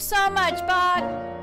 so much, Bob.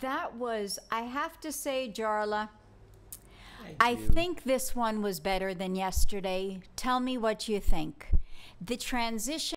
That was, I have to say, Jarla, Thank I you. think this one was better than yesterday. Tell me what you think. The transition